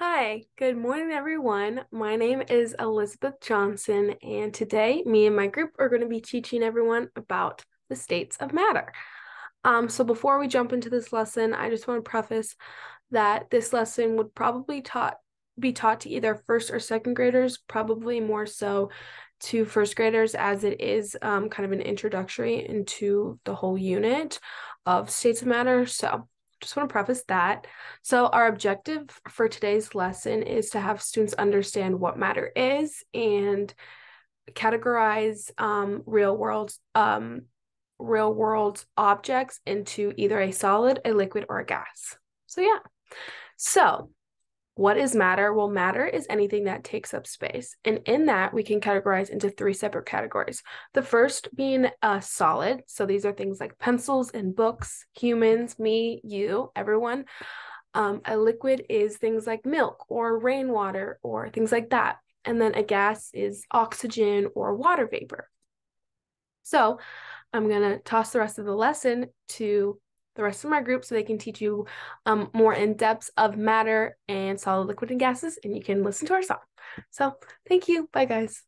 Hi, good morning, everyone. My name is Elizabeth Johnson, and today me and my group are going to be teaching everyone about the states of matter. Um, so before we jump into this lesson, I just want to preface that this lesson would probably taught be taught to either first or second graders, probably more so to first graders as it is um, kind of an introductory into the whole unit of states of matter. So just want to preface that. So, our objective for today's lesson is to have students understand what matter is and categorize um, real world um, real world objects into either a solid, a liquid, or a gas. So, yeah. So, what is matter? Well, matter is anything that takes up space. And in that, we can categorize into three separate categories. The first being a solid. So these are things like pencils and books, humans, me, you, everyone. Um, a liquid is things like milk or rainwater or things like that. And then a gas is oxygen or water vapor. So I'm going to toss the rest of the lesson to the rest of my group so they can teach you um, more in depth of matter and solid, liquid, and gases, and you can listen to our song. So thank you. Bye, guys.